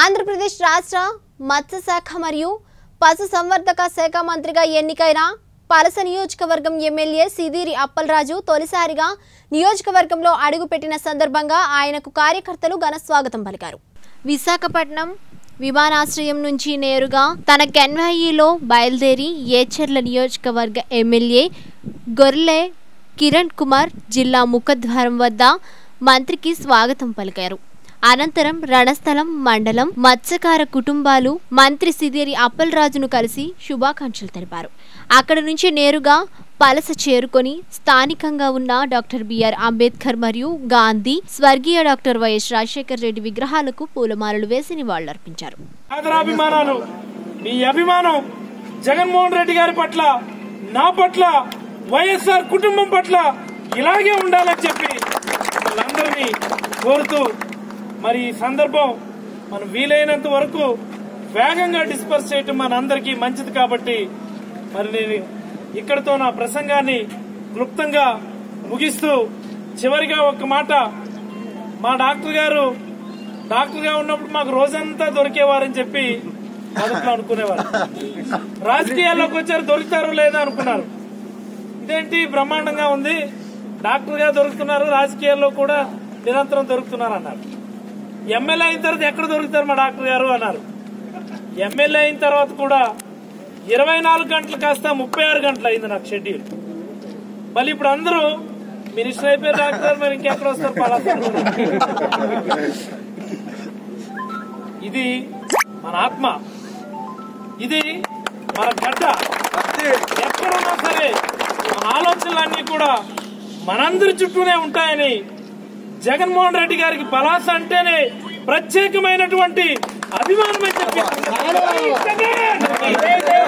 ఆంధ్రప్రదేశ్ రాష్ట్ర మత్స్యశాఖ మరియు పశు సంవర్ధక శాఖ మంత్రిగా ఎన్నికైన పలస నియోజకవర్గం ఎమ్మెల్యే సిదిరి అప్పలరాజు తొలిసారిగా నియోజకవర్గంలో అడుగుపెట్టిన సందర్భంగా ఆయనకు కార్యకర్తలు ఘన స్వాగతం పలికారు. విశాఖపట్నం విమానాశ్రయం నుంచి నేరుగా తన కెన్వాయిలో బయలుదేరి ఏచర్ల నియోజకవర్గ ఎమ్మెల్యే గొర్లె కిరణ్ కుమార్ జిల్లా ముఖద్వారం వద్ద మంత్రికి స్వాగతం పలికారు. అనంతరం రణస్థలం మండలం మత్స్యకార కుటుంబాలు మంత్రి సిదేరి అప్పలరాజును కలిసి శుభాకాంక్షలు తెలిపారు. అక్కడి నుంచి నేరుగా పలస చేరుకొని స్థానికంగా ఉన్న డాక్టర్ బిఆర్ అంబేద్కర్ మరియు గాంధీ స్వర్గీయ డాక్టర్ వైఎస్ రాజశేఖర్ రెడ్డి విగ్రహాలకు పూలమాలలు వేసి నివాళులర్పించారు. ఆదరాభిమానాలు. మీ అభిమానం జగన్మోహన్ రెడ్డి గారి పట్ల నా పట్ల వైఎస్ఆర్ కుటుంబం పట్ల ఇలాగే ఉండాలని చెప్పి వాళ్ళందరినీ కోరుతూ మరి ఈ సందర్భం మనం వీలైనంత వరకు వేగంగా డిస్పర్స్ చేయటం మన అందరికీ మంచిది కాబట్టి మరి నేను ఇక్కడతో నా ప్రసంగాన్ని క్లుప్తంగా ముగిస్తూ చివరిగా ఒక మాట. మా డాక్టర్ గారు డాక్టర్గా ఉన్నప్పుడు మాకు రోజంతా దొరికేవారని చెప్పి మొదట్లో అనుకునేవారు. రాజకీయాల్లోకి వచ్చారు దొరుకుతారు లేదా అనుకున్నారు. ఇదేంటి? బ్రహ్మాండంగా ఉంది. డాక్టర్గా దొరుకుతున్నారు రాజకీయాల్లో కూడా నిరంతరం దొరుకుతున్నారు అన్నారు ఎమ్మెల్యే అయిన తర్వాత ఎక్కడ దొరుకుతారు మా డాక్టర్ గారు అన్నారు. ఎమ్మెల్యే అయిన తర్వాత కూడా ఇరవై నాలుగు గంటలు కాస్త ముప్పై ఆరు గంటలు అయింది నాకు షెడ్యూల్. మళ్ళీ ఇప్పుడు అందరూ మినిస్టర్ అయిపోయారు డాక్టర్ మరి ఇంకెక్కడ వస్తారు? ఇది మన ఆత్మ. ఇది మన గడ్డ. ఎక్కడున్నా సరే మన ఆలోచనలన్నీ కూడా మనందరి చుట్టూనే ఉంటాయని జగన్మోహన్ రెడ్డి గారికి పలాస అంటేనే ప్రత్యేకమైనటువంటి అభిమానం చెప్పి